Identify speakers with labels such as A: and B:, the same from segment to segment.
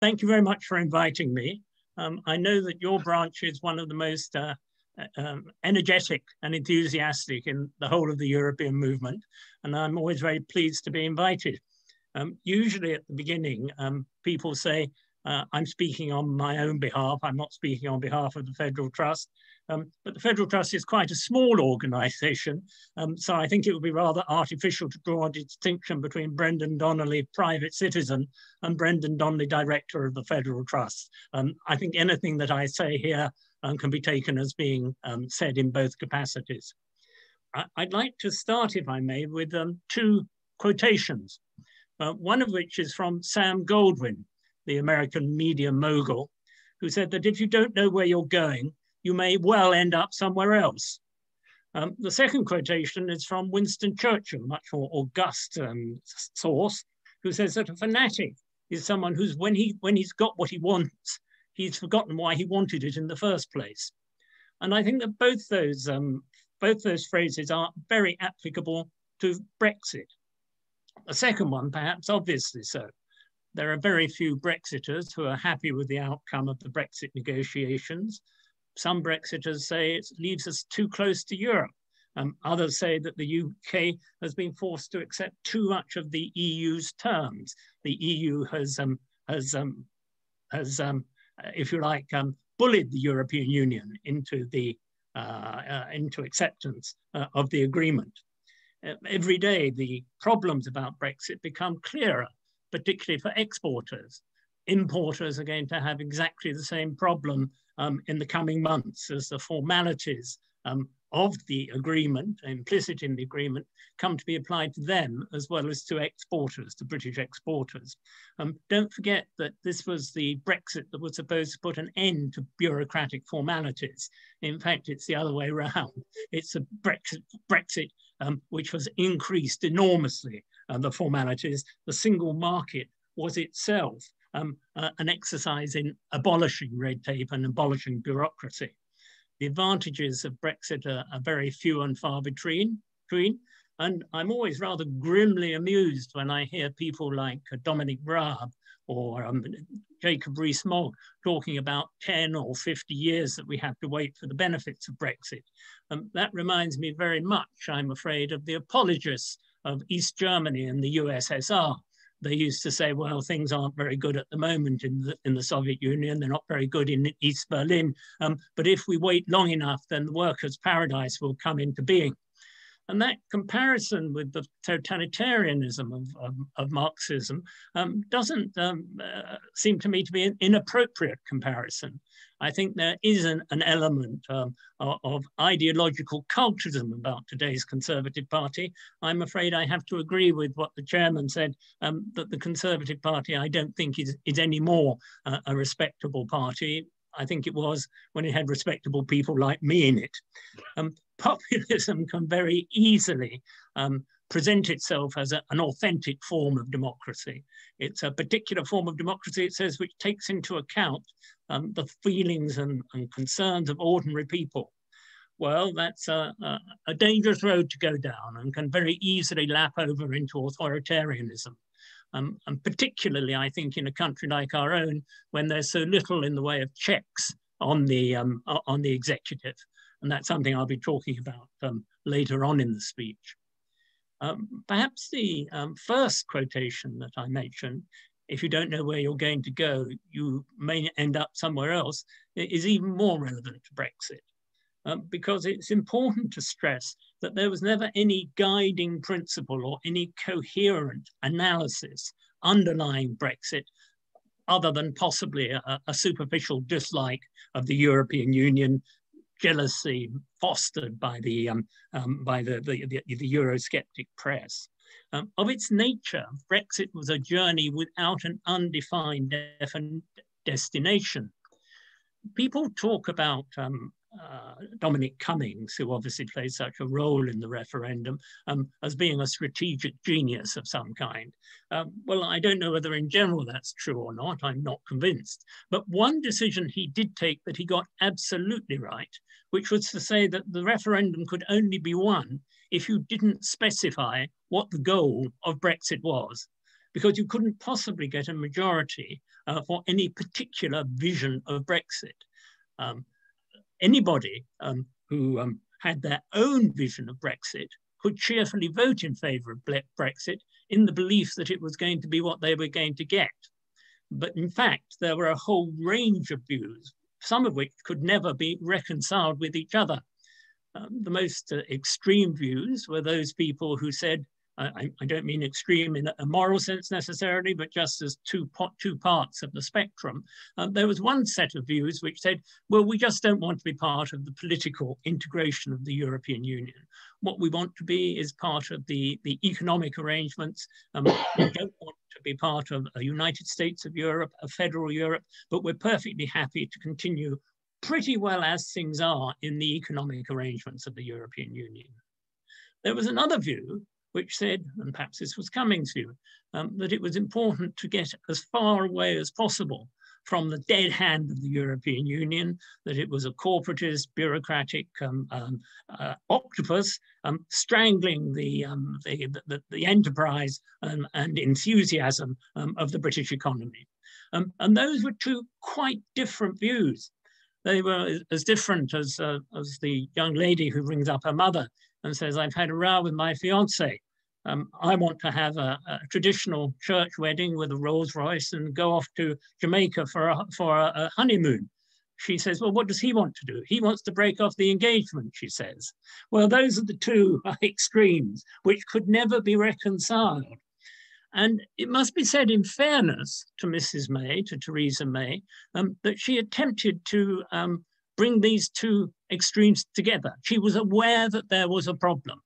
A: thank you very much for inviting me. Um, I know that your branch is one of the most uh, uh, um, energetic and enthusiastic in the whole of the European movement, and I'm always very pleased to be invited. Um, usually at the beginning, um, people say, uh, I'm speaking on my own behalf. I'm not speaking on behalf of the Federal Trust. Um, but the Federal Trust is quite a small organisation, um, so I think it would be rather artificial to draw a distinction between Brendan Donnelly, private citizen, and Brendan Donnelly, director of the Federal Trust. Um, I think anything that I say here um, can be taken as being um, said in both capacities. I would like to start, if I may, with um, two quotations, uh, one of which is from Sam Goldwyn, the American media mogul, who said that if you don't know where you're going, you may well end up somewhere else. Um, the second quotation is from Winston Churchill, much more august um, source, who says that a fanatic is someone who's, when, he, when he's got what he wants, he's forgotten why he wanted it in the first place. And I think that both those, um, both those phrases are very applicable to Brexit. The second one, perhaps obviously so. There are very few Brexiters who are happy with the outcome of the Brexit negotiations. Some Brexiters say it leaves us too close to Europe. Um, others say that the UK has been forced to accept too much of the EU's terms. The EU has, um, has, um, has um, if you like, um, bullied the European Union into, the, uh, uh, into acceptance uh, of the agreement. Every day, the problems about Brexit become clearer, particularly for exporters. Importers are going to have exactly the same problem um, in the coming months as the formalities um, of the agreement, implicit in the agreement, come to be applied to them as well as to exporters, to British exporters. Um, don't forget that this was the Brexit that was supposed to put an end to bureaucratic formalities. In fact, it's the other way around. It's a Brexit, Brexit um, which was increased enormously, uh, the formalities. The single market was itself um, uh, an exercise in abolishing red tape and abolishing bureaucracy. The advantages of Brexit are, are very few and far between, between. And I'm always rather grimly amused when I hear people like Dominic Raab or um, Jacob Rees-Mogg talking about 10 or 50 years that we have to wait for the benefits of Brexit. Um, that reminds me very much, I'm afraid, of the apologists of East Germany and the USSR they used to say, well, things aren't very good at the moment in the, in the Soviet Union. They're not very good in East Berlin. Um, but if we wait long enough, then the workers' paradise will come into being. And that comparison with the totalitarianism of, of, of Marxism um, doesn't um, uh, seem to me to be an inappropriate comparison. I think there is an, an element um, of, ideological cultism about today's Conservative Party. I'm afraid I have to agree with what the chairman said, um, that the Conservative Party I don't think is, is any more uh, a respectable party. I think it was when it had respectable people like me in it. Um, populism can very easily um, present itself as a, an authentic form of democracy. It's a particular form of democracy, it says, which takes into account um, the feelings and, and, concerns of ordinary people. Well, that's a, a, a, dangerous road to go down and can very easily lap over into authoritarianism. Um, and particularly, I think, in a country like our own, when there's so little in the way of checks on the, um, on the executive. And that's something I'll be talking about um, later on in the speech. Um, perhaps the um, first quotation that I mentioned, if you don't know where you're going to go, you may end up somewhere else, is even more relevant to Brexit. Um, because it's important to stress that there was never any guiding principle or any coherent analysis underlying Brexit other than possibly a, a, superficial dislike of the European Union jealousy fostered by the, um, um, by the, the, the, the Eurosceptic press. Um, of its nature, Brexit was a journey without an undefined destination. People talk about um, uh, Dominic Cummings, who obviously played such a role in the referendum, um, as being a strategic genius of some kind. Um, well, I don't know whether in general that's true or not. I'm not convinced. But one decision he did take that he got absolutely right, which was to say that the referendum could only be won if you didn't specify what the goal of Brexit was. because you couldn't possibly get a majority uh, for any particular vision of Brexit. Um, anybody um, who um, had their own vision of Brexit could cheerfully vote in favor of Brexit in the belief that it was going to be what they were going to get. But in fact, there were a whole range of views, some of which could never be reconciled with each other. Um, the most uh, extreme views were those people who said I, I, don't mean extreme in a moral sense necessarily, but just as two, two parts of the spectrum. Uh, there was one set of views which said, well, we just don't want to be part of the political integration of the European Union. What we want to be is part of the, the economic arrangements. Um, we don't want to be part of a United States of Europe, a federal Europe, but we're perfectly happy to continue pretty well as things are in the economic arrangements of the European Union. There was another view which said, and perhaps this was coming to, um, that it was important to get as far away as possible from the dead hand of the European Union, that it was a corporatist, bureaucratic um, um, uh, octopus um, strangling the, um, the, the, the, enterprise and, and enthusiasm um, of the British economy. Um, and those were two quite different views. They were as different as, uh, as the young lady who rings up her mother and says, I've had a row with my fiance. Um, I want to have a, a, traditional church wedding with a Rolls Royce and go off to Jamaica for a, for a, a honeymoon. She says, well, what does he want to do? He wants to break off the engagement, she says. Well, those are the two extremes which could never be reconciled. And it must be said in fairness to Mrs. May, to Theresa May, um, that she attempted to um, bring these two extremes together. She was aware that there was a problem.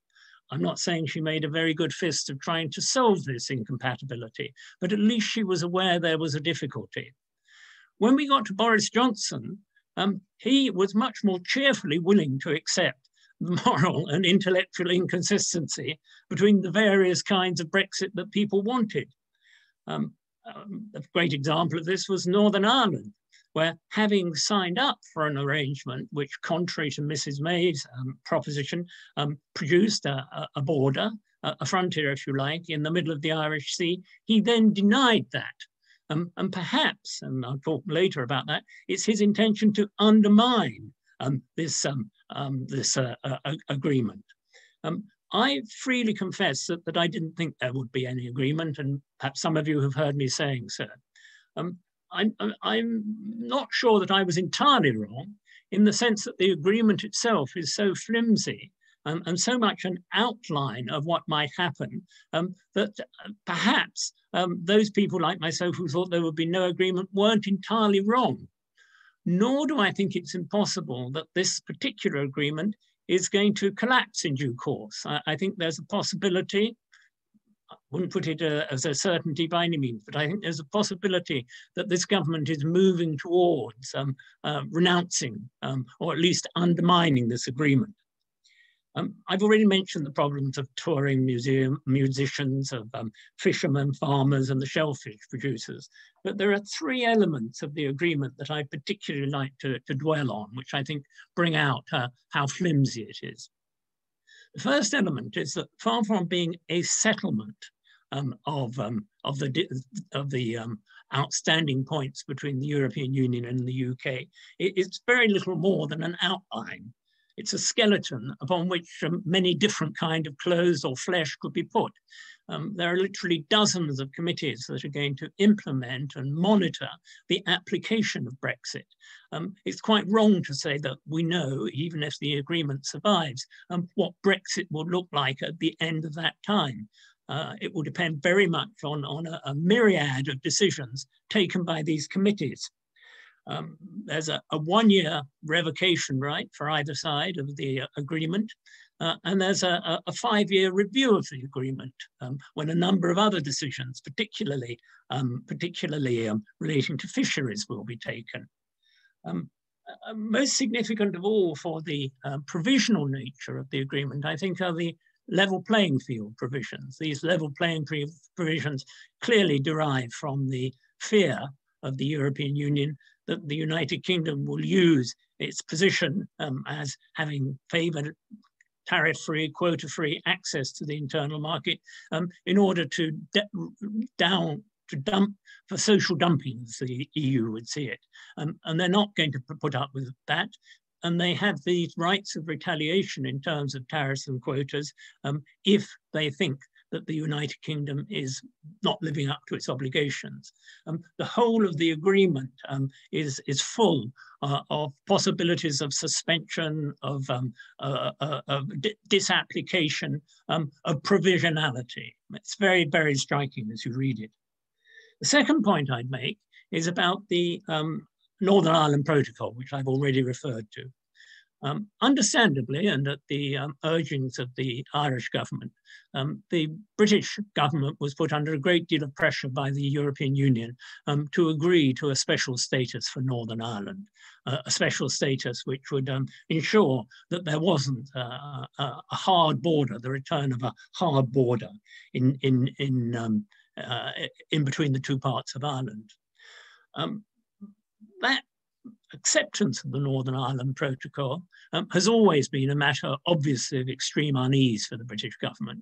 A: I'm not saying she made a very good fist of trying to solve this incompatibility, but at least she was aware there was a difficulty. When we got to Boris Johnson, um, he was much more cheerfully willing to accept moral and intellectual inconsistency between the various kinds of Brexit that people wanted. Um, um, a great example of this was Northern Ireland where having signed up for an arrangement which, contrary to Mrs. May's um, proposition, um, produced a, a border, a, a, frontier, if you like, in the middle of the Irish Sea, he then denied that. Um, and perhaps, and I'll talk later about that, it's his intention to undermine um, this, um, um, this uh, uh, agreement. I freely confess that, that I didn't think there would be any agreement, and perhaps some of you have heard me saying so. Um, I'm, I'm not sure that I was entirely wrong in the sense that the agreement itself is so flimsy um, and so much an outline of what might happen um, that uh, perhaps um, those people like myself who thought there would be no agreement weren't entirely wrong. Nor do I think it's impossible that this particular agreement is going to collapse in due course. I, I think there's a possibility I wouldn't put it uh, as a certainty by any means, but I think there's a possibility that this government is moving towards um, uh, renouncing um, or at least undermining this agreement. Um, I've already mentioned the problems of touring museum musicians, of um, fishermen, farmers, and the shellfish producers. But there are three elements of the agreement that I particularly like to, to dwell on, which I think bring out uh, how flimsy it is. The first element is that far from being a settlement um, of, um, of the, of the um, outstanding points between the European Union and the UK, it, it's very little more than an outline. It's a skeleton upon which um, many different kind of clothes or flesh could be put. Um, there are literally dozens of committees that are going to implement and monitor the application of Brexit. Um, it's quite wrong to say that we know, even if the agreement survives, um, what Brexit will look like at the end of that time. Uh, it will depend very much on, on a, a, myriad of decisions taken by these committees. Um, there's a, a one-year revocation right for either side of the uh, agreement. Uh, and there's a, a five-year review of the agreement um, when a number of other decisions, particularly, um, particularly um, relating to fisheries, will be taken. Um, uh, most significant of all for the uh, provisional nature of the agreement, I think, are the level playing field provisions. These level playing field provisions clearly derive from the fear of the European Union that the United Kingdom will use its position um, as having favored tariff-free, quota-free access to the internal market um, in order to down to dump for social dumping, as the EU would see it. Um, and they're not going to put up with that. And they have these rights of retaliation in terms of tariffs and quotas um, if they think that the United Kingdom is not living up to its obligations. Um, the whole of the agreement um, is, is full uh, of possibilities of suspension, of, um, uh, uh, of disapplication, um, of provisionality. It's very, very striking as you read it. The second point I'd make is about the um, Northern Ireland Protocol, which I've already referred to. Um, understandably, and at the um, urgings of the Irish government, um, the British government was put under a great deal of pressure by the European Union um, to agree to a special status for Northern Ireland, uh, a special status which would um, ensure that there wasn't uh, a, a, hard border, the return of a hard border in, in, in, um, uh, in between the two parts of Ireland. that acceptance of the Northern Ireland Protocol um, has always been a matter, obviously, of extreme unease for the British government.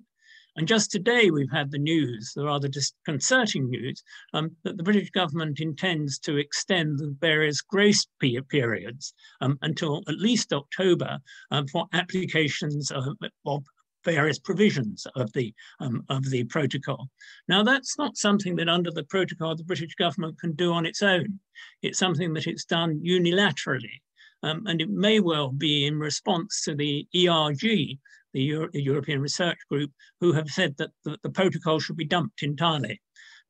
A: And just today, we've had the news, the rather disconcerting news, um, that the British government intends to extend the various grace periods um, until at least October um, for applications of, of various provisions of the um, of the protocol. Now that's not something that under the protocol the British government can do on its own. It's something that it's done unilaterally. Um, and it may well be in response to the ERG, the Euro European Research Group, who have said that the, the, protocol should be dumped entirely.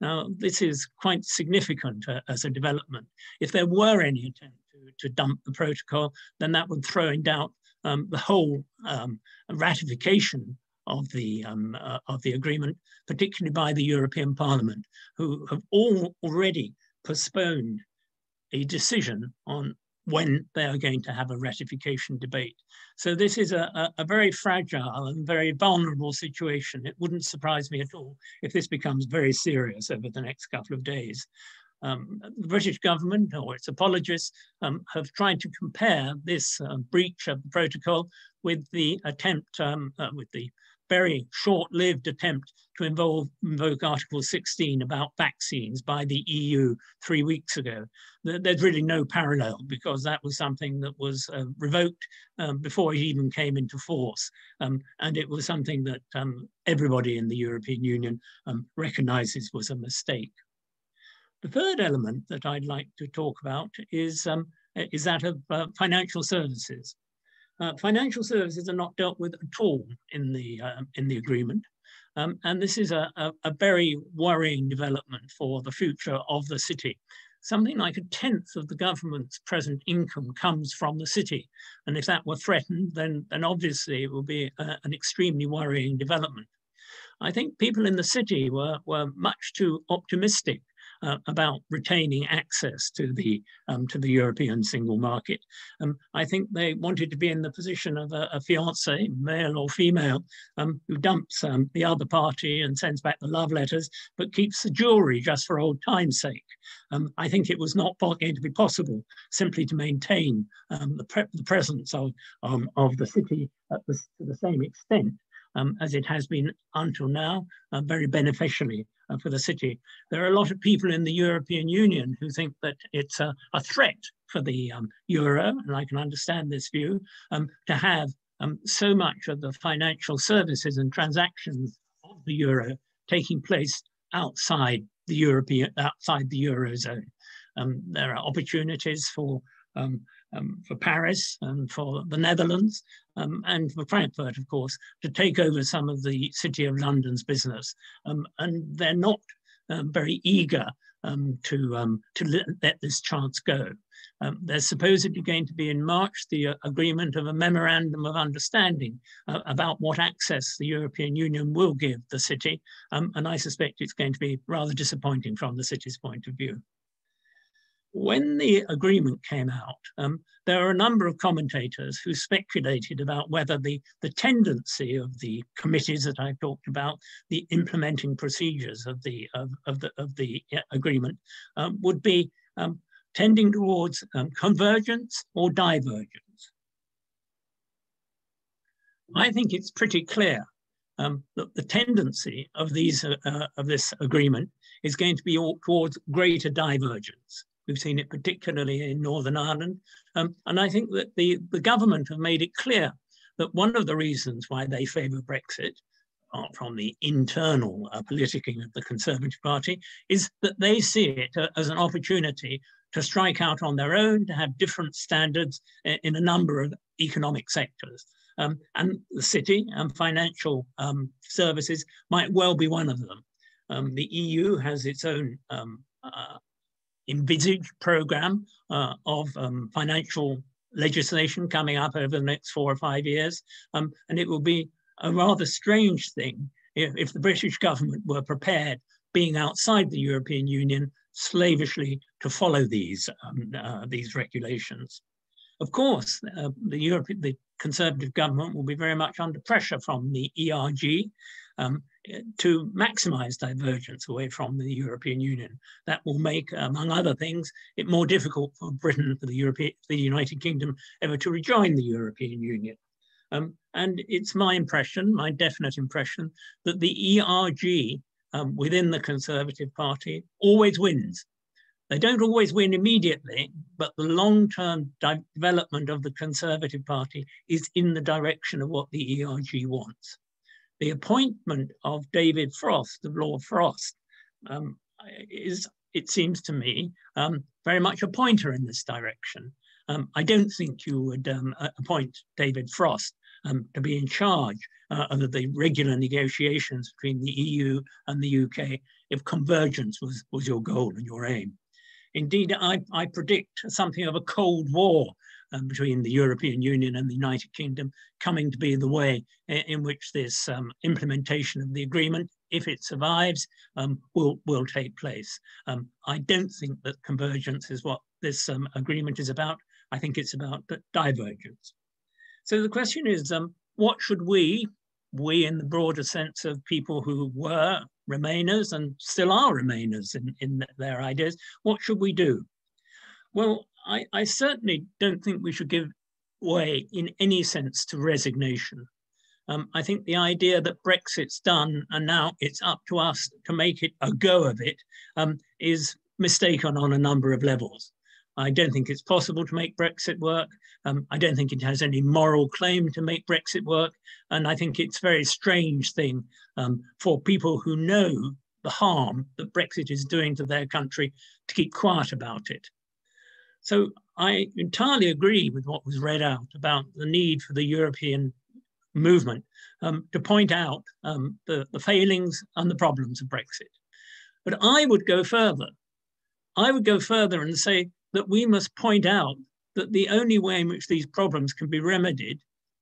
A: Now, this is quite significant uh, as a development. If there were any attempt to, to dump the protocol, then that would throw in doubt um, the whole um, ratification of the um, uh, of the agreement, particularly by the European Parliament, who have all already postponed a decision on when they are going to have a ratification debate. So this is a, a, a, very fragile and very vulnerable situation. It wouldn't surprise me at all if this becomes very serious over the next couple of days. Um, the British government or its apologists um, have tried to compare this uh, breach of the protocol with the attempt, um, uh, with the very short-lived attempt to involve, invoke Article 16 about vaccines by the EU three weeks ago. There's really no parallel because that was something that was uh, revoked um, before it even came into force. Um, and it was something that um, everybody in the European Union um, recognizes was a mistake. The third element that I'd like to talk about is, um, is that of uh, financial services. Uh, financial services are not dealt with at all in the, uh, in the agreement. Um, and this is a, a, a, very worrying development for the future of the city. Something like a tenth of the government's present income comes from the city. And if that were threatened, then, then obviously it would be a, an extremely worrying development. I think people in the city were, were much too optimistic uh, about retaining access to the um, to the European single market. Um, I think they wanted to be in the position of a, a fiance, male or female, um, who dumps um, the other party and sends back the love letters, but keeps the jewelry just for old time's sake. Um, I think it was not going to be possible simply to maintain um, the, pre the, presence of, of the city the, to the same extent um, as it has been until now, uh, very beneficially uh, for the city. There are a lot of people in the European Union who think that it's a, a threat for the um, euro, and I can understand this view, um, to have um, so much of the financial services and transactions of the euro taking place outside the European, outside the eurozone. Um, there are opportunities for um, um, for Paris and for the Netherlands um, and for Frankfurt, of course, to take over some of the City of London's business. Um, and they're not um, very eager um, to, um, to let this chance go. there's supposedly going to be in March the uh, agreement of a memorandum of understanding uh, about what access the European Union will give the city. and I suspect it's going to be rather disappointing from the city's point of view when the agreement came out, um, there are a number of commentators who speculated about whether the, the tendency of the committees that I talked about, the implementing procedures of the, of, of the, of the agreement, um, would be um, tending towards um, convergence or divergence. I think it's pretty clear um, that the tendency of these uh, uh, of this agreement is going to be towards greater divergence. We've seen it particularly in Northern Ireland, um, and I think that the the government have made it clear that one of the reasons why they favour Brexit, apart from the internal uh, politicking of the Conservative Party, is that they see it uh, as an opportunity to strike out on their own, to have different standards in a number of economic sectors. Um, and the city and financial um, services might well be one of them. Um, the EU has its own um, uh, envisaged program uh, of um, financial legislation coming up over the next four or five years. Um, and it will be a rather strange thing if, if the British government were prepared, being outside the European Union, slavishly to follow these, um, uh, these regulations. Of course, uh, the, Europe, the Conservative government will be very much under pressure from the ERG um, to maximize divergence away from the European Union. That will make, among other things, it more difficult for Britain, for the, European, the United Kingdom, ever to rejoin the European Union. Um, and it's my impression, my definite impression, that the ERG um, within the Conservative Party always wins. They don't always win immediately, but the long-term development of the Conservative Party is in the direction of what the ERG wants. The appointment of David Frost, of Lord Frost, um, is, it seems to me, um, very much a pointer in this direction. Um, I don't think you would um, appoint David Frost um, to be in charge uh, of the regular negotiations between the EU and the UK if convergence was, was your goal and your aim. Indeed, I, I predict something of a Cold War um, between the European Union and the United Kingdom coming to be the way in, in which this um, implementation of the agreement, if it survives, um, will, will take place. Um, I don't think that convergence is what this um, agreement is about. I think it's about divergence. So the question is, um, what should we, we in the broader sense of people who were Remainers and still are Remainers in, in their ideas, what should we do? Well, I, I certainly don't think we should give way in any sense to resignation. Um, I think the idea that Brexit's done and now it's up to us to make it a go of it um, is mistaken on a number of levels. I don't think it's possible to make Brexit work. Um, I don't think it has any moral claim to make Brexit work. And I think it's a very strange thing um, for people who know the harm that Brexit is doing to their country to keep quiet about it. So I entirely agree with what was read out about the need for the European movement um, to point out um, the, the failings and the problems of Brexit. But I would go further. I would go further and say that we must point out that the only way in which these problems can be remedied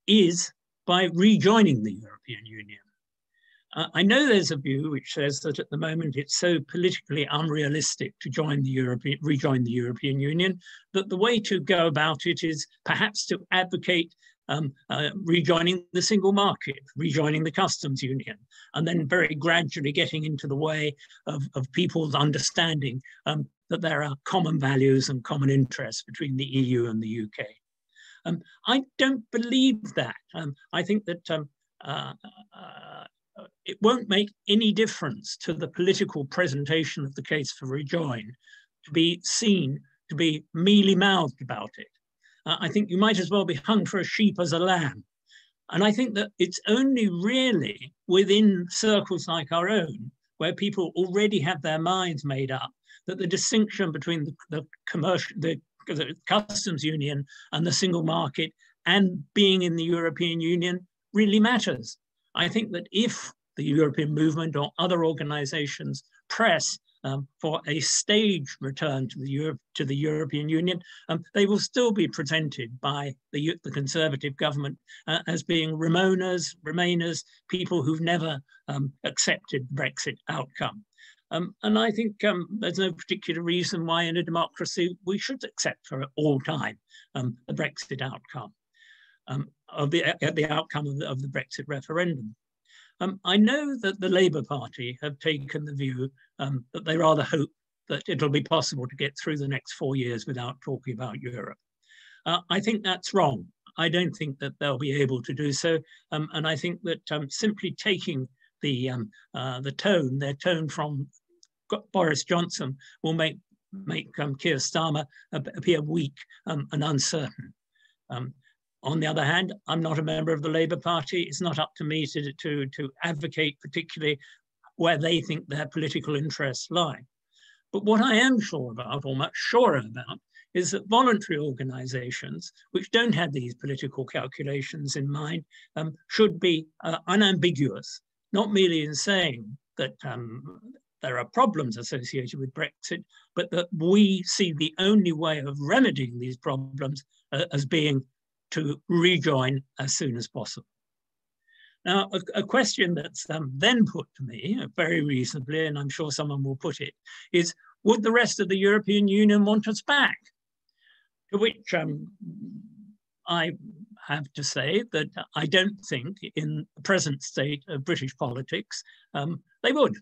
A: is by rejoining the European Union. Uh, I know there's a view which says that at the moment it's so politically unrealistic to join the European, rejoin the European Union that the way to go about it is perhaps to advocate um, uh, rejoining the single market, rejoining the customs union, and then very gradually getting into the way of, of people's understanding um, that there are common values and common interests between the EU and the UK. Um, I don't believe that. Um, I think that um, uh, uh, it won't make any difference to the political presentation of the case for rejoin to be seen to be mealy mouthed about it. Uh, I think you might as well be hung for a sheep as a lamb. And I think that it's only really within circles like our own, where people already have their minds made up, that the distinction between the, the commercial, the, the customs union and the single market and being in the European Union really matters. I think that if the European movement or other organizations press um, for a stage return to the, to the European Union, um, they will still be presented by the, the Conservative government uh, as being Remoaners, Remainers, people who've never um, accepted Brexit outcome. Um, and I think um, there's no particular reason why in a democracy we should accept for all time um, the Brexit outcome, um, of the, uh, the outcome of the, of the Brexit referendum. Um, I know that the Labour Party have taken the view um, that they rather hope that it'll be possible to get through the next four years without talking about Europe. Uh, I think that's wrong. I don't think that they'll be able to do so. Um, and I think that um, simply taking the, um, uh, the tone, their tone from Boris Johnson will make, make um, Keir Starmer appear weak and uncertain. On the other hand, I'm not a member of the Labour Party. It's not up to me to, to, to advocate particularly where they think their political interests lie. But what I am sure about, or much surer about, is that voluntary organizations, which don't have these political calculations in mind, um, should be uh, unambiguous, not merely in saying that um, there are problems associated with Brexit, but that we see the only way of remedying these problems uh, as being to rejoin as soon as possible. Now, a, a question that's um, then put to me uh, very reasonably, and I'm sure someone will put it, is would the rest of the European Union want us back? To which um, I have to say that I don't think in the present state of British politics, um, they would.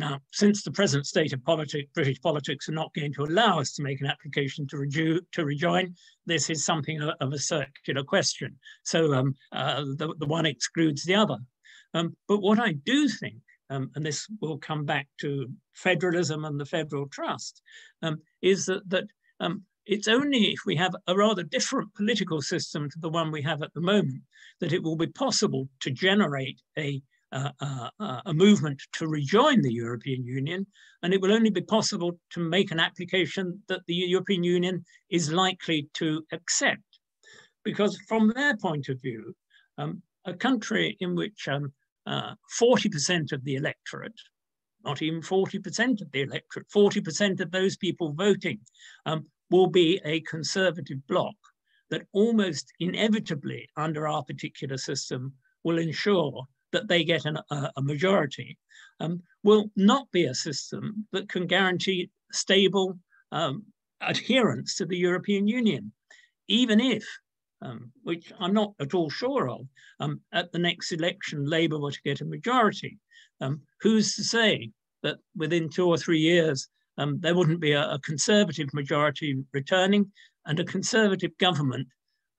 A: Now, since the present state of politics, British politics are not going to allow us to make an application to, reju- to rejoin, this is something of, of a circular question. So um, uh, the, the one excludes the other. Um, but what I do think, um, and this will come back to federalism and the federal trust, um, is that, that um, it's only if we have a rather different political system to the one we have at the moment that it will be possible to generate a a movement to rejoin the European Union, and it will only be possible to make an application that the European Union is likely to accept. Because from their point of view, um, a country in which 40% um, uh, of the electorate, not even 40% of the electorate, 40% of those people voting um, will be a conservative bloc that almost inevitably under our particular system will ensure that they get an, a, a, majority um, will not be a system that can guarantee stable um, adherence to the European Union, even if, um, which I'm not at all sure of, um, at the next election, Labour were to get a majority. Um, who's to say that within two or three years, um, there wouldn't be a, a conservative majority returning and a conservative government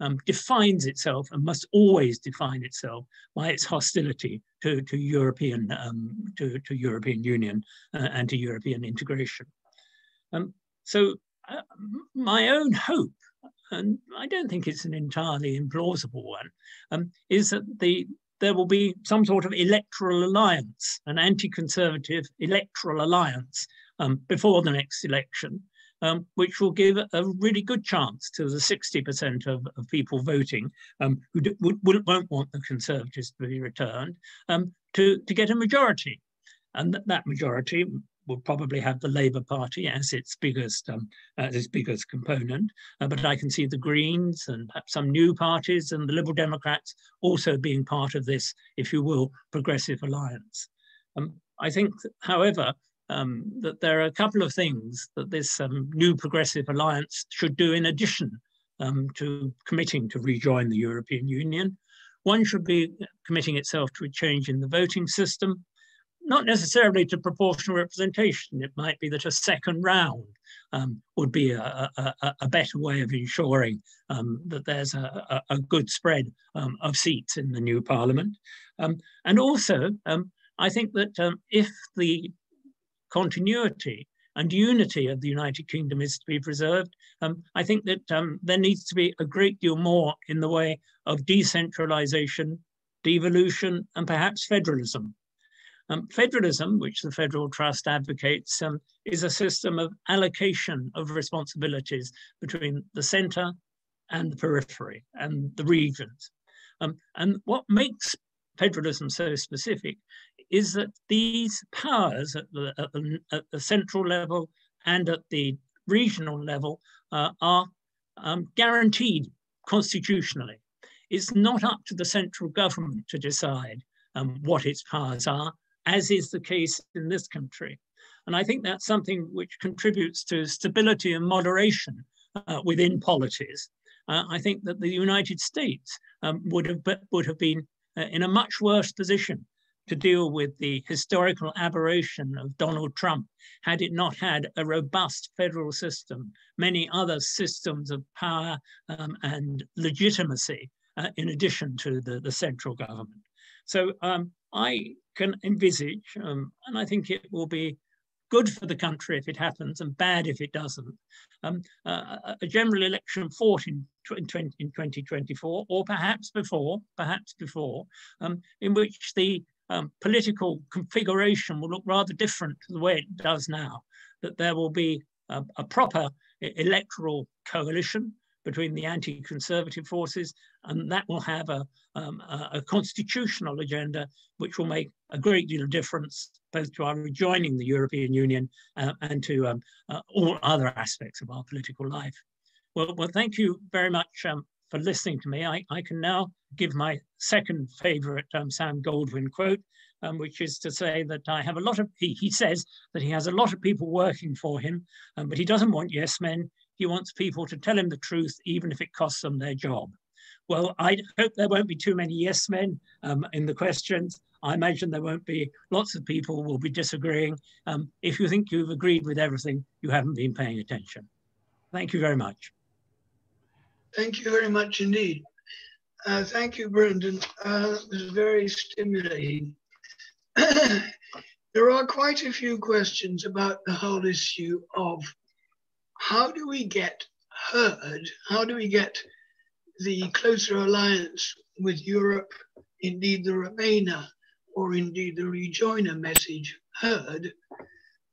A: um, defines itself and must always define itself by its hostility to, to European um, to, to European Union uh, and to European integration. Um, so uh, my own hope, and I don't think it's an entirely implausible one, um, is that the there will be some sort of electoral alliance, an anti-conservative electoral alliance um, before the next election, um, which will give a really good chance to the 60% of, of people voting um, who not want the Conservatives to be returned um, to, to get a majority. And that, that majority will probably have the Labour Party as its biggest um, as its biggest component, uh, but I can see the Greens and perhaps some new parties and the Liberal Democrats also being part of this, if you will, progressive alliance. Um, I think, however, um, that there are a couple of things that this um, new progressive alliance should do in addition um, to committing to rejoin the European Union. One should be committing itself to a change in the voting system, not necessarily to proportional representation. It might be that a second round um, would be a, a, a, better way of ensuring um, that there's a, a good spread um, of seats in the new parliament. And also, I think that um, if the continuity and unity of the United Kingdom is to be preserved, um, I think that um, there needs to be a great deal more in the way of decentralization, devolution, and perhaps federalism. Um, federalism, which the Federal Trust advocates, um, is a system of allocation of responsibilities between the center and the periphery and the regions. Um, and what makes federalism so specific is that these powers at the, at the, at the central level and at the regional level uh, are um, guaranteed constitutionally. It's not up to the central government to decide um, what its powers are, as is the case in this country. And I think that's something which contributes to stability and moderation uh, within polities. Uh, I think that the United States um, would have would have been uh, in a much worse position to deal with the historical aberration of Donald Trump had it not had a robust federal system, many other systems of power um, and legitimacy uh, in addition to the, the central government. So um, I can envisage, um, and I think it will be good for the country if it happens and bad if it doesn't, um, uh, a general election fought in, in, 20, in 2024 or perhaps before, perhaps before, um, in which the um, political configuration will look rather different to the way it does now, that there will be a, a proper electoral coalition between the anti-conservative forces, and that will have a, um, a, constitutional agenda which will make a great deal of difference both to our rejoining the European Union uh, and to um, uh, all other aspects of our political life. Well, well thank you very much um, for listening to me. I, I, can now give my second favorite um, Sam Goldwyn quote, um, which is to say that I have a lot of, he, he says that he has a lot of people working for him, um, but he doesn't want yes men. He wants people to tell him the truth, even if it costs them their job. Well, I hope there won't be too many yes men um, in the questions. I imagine there won't be lots of people will be disagreeing. Um, if you think you've agreed with everything, you haven't been paying attention. Thank you very much.
B: Thank you very much indeed. Uh, thank you, Brendan. Uh, it was very stimulating. there are quite a few questions about the whole issue of how do we get heard? How do we get the closer alliance with Europe, indeed the Remainer, or indeed the rejoiner message heard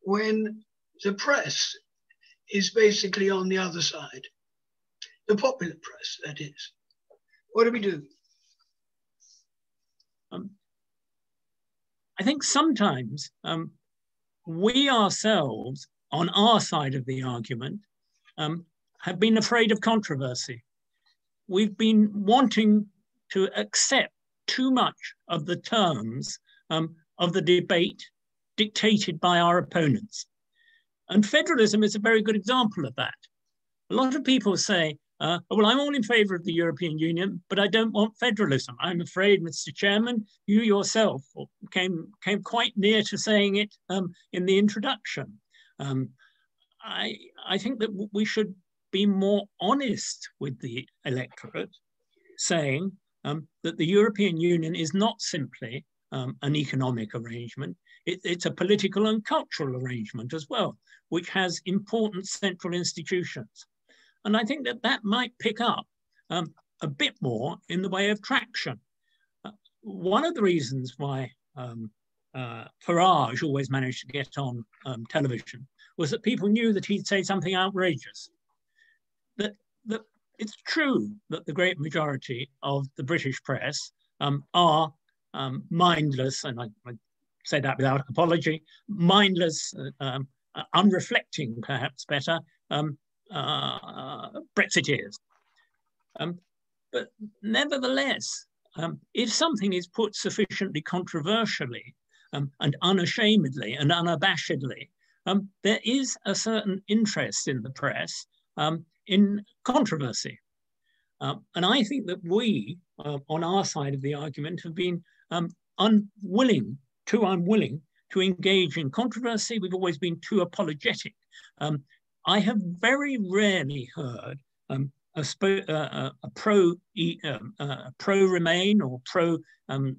B: when the press is basically on the other side? The popular press, that is. What do we do?
A: Um, I think sometimes um, we ourselves, on our side of the argument, um, have been afraid of controversy. We've been wanting to accept too much of the terms um, of the debate dictated by our opponents. And federalism is a very good example of that. A lot of people say, uh, well, I'm all in favor of the European Union, but I don't want federalism. I'm afraid, Mr. Chairman, you yourself came, came quite near to saying it um, in the introduction. Um, I, I think that we should be more honest with the electorate, saying um, that the European Union is not simply um, an economic arrangement, it, it's a political and cultural arrangement as well, which has important central institutions. And I think that that might pick up um, a bit more in the way of traction. Uh, one of the reasons why um, uh, Farage always managed to get on um, television was that people knew that he'd say something outrageous. That, that it's true that the great majority of the British press um, are um, mindless, and I, I, say that without apology, mindless, uh, um, uh, unreflecting, perhaps better, um, uh, Brexiteers. Um, but nevertheless, um, if something is put sufficiently controversially um, and unashamedly and unabashedly, um, there is a certain interest in the press um, in controversy. Um, and I think that we, uh, on our side of the argument, have been unwilling, too unwilling to engage in controversy. We've always been too apologetic. Um, I have very rarely heard um, a, uh, a, pro um, uh, pro Remain or pro um,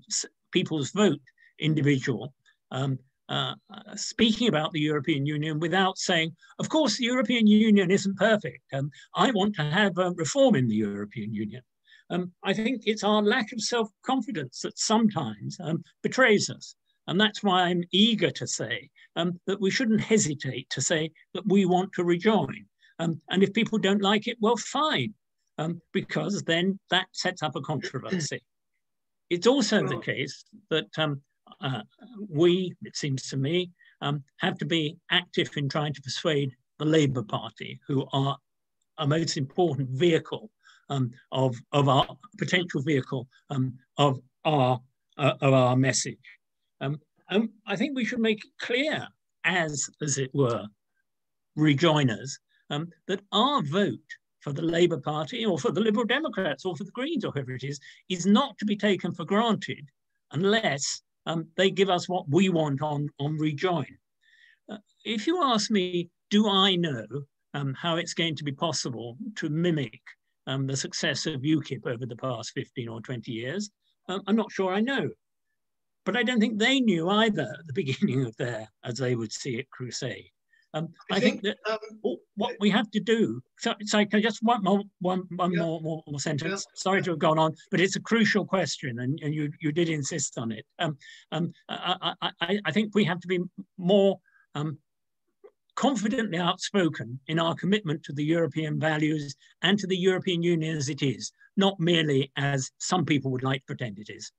A: People's Vote individual um, uh, uh, speaking about the European Union without saying, of course, the European Union isn't perfect. Um, I want to have uh, reform in the European Union. Um, I think it's our lack of self-confidence that sometimes um, betrays us. And that's why I'm eager to say um, that we shouldn't hesitate to say that we want to rejoin. Um, and if people don't like it, well, fine, um, because then that sets up a controversy. It's also the case that um, uh, we, it seems to me, um, have to be active in trying to persuade the Labour Party, who are a most important vehicle um, of, of our potential vehicle um, of our uh, of our message. Um, and I think we should make clear, as, as it were, rejoiners, um, that our vote for the Labour Party or for the Liberal Democrats or for the Greens or whoever it is, is not to be taken for granted unless um, they give us what we want on, on rejoin. Uh, if you ask me, do I know um, how it's going to be possible to mimic um, the success of UKIP over the past 15 or 20 years, um, I'm not sure I know. But I don't think they knew either at the beginning of their, as they would see it, crusade. Um, I, I, think, think that um, what we have to do. So, sorry, just one more, one, one yeah. more, more, more, sentence? Yeah. Sorry to have gone on, but it's a crucial question, and, and you you did insist on it. Um, um, I, I, I think we have to be more um, confidently outspoken in our commitment to the European values and to the European Union as it is, not merely as some people would like to pretend it is.